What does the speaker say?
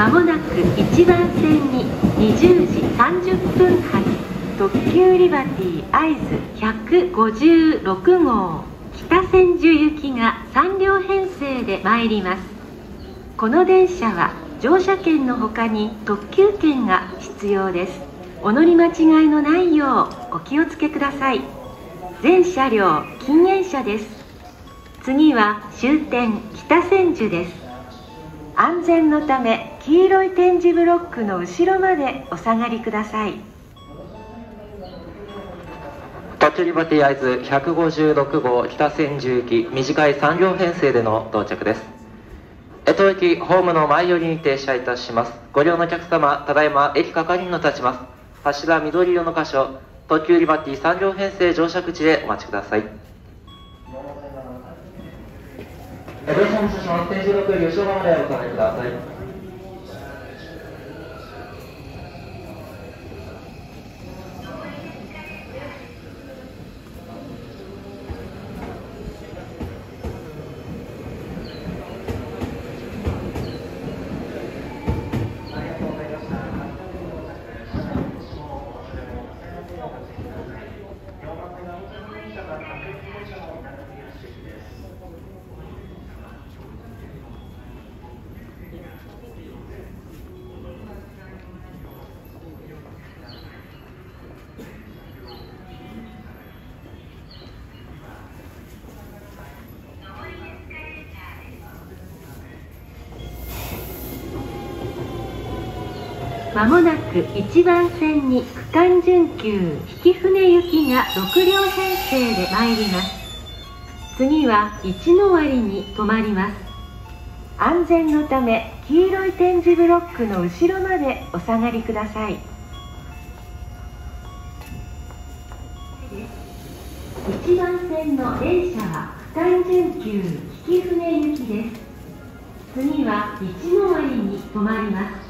まもなく1番線に20時30分発特急リバティ会津156号北千住行きが3両編成で参ります。この電車は乗車券の他に特急券が必要です。お乗り間違いのないようお気をつけください。全車両禁煙車です。次は終点北千住です。安全のため黄色い点字ブロックの後ろまでお下がりください。特急リバティ会津156号北千住行き短い3両編成での到着です。江戸駅ホームの前寄りに停車いたします。ご利用のお客様ただいま駅係員の立ちます。柱緑色の箇所特急リバティ3両編成乗車口でお待ちください。電車の車掌点字6より後ろ側までお下がりください。まもなく1番線に区間準急引船行きが6両編成で参ります。次は一の割に停まります。安全のため黄色い点字ブロックの後ろまでお下がりください。1番線の電車は区間準急引船行きです。次は一の割に停まります。